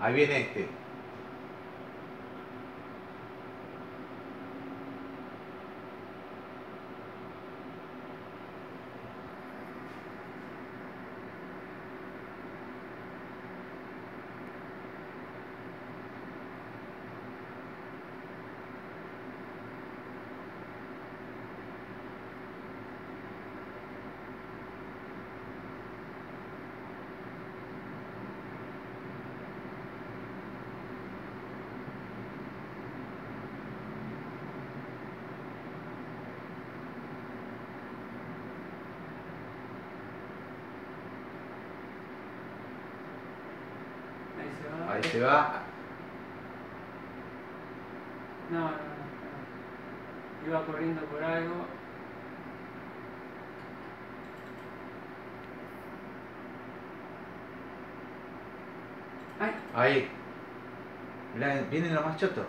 Ahí viene este. Ahí se va. Ahí. No, no, no, no. Iba corriendo por algo. ¡Ay! Ahí. Mirá, viene lo más choto.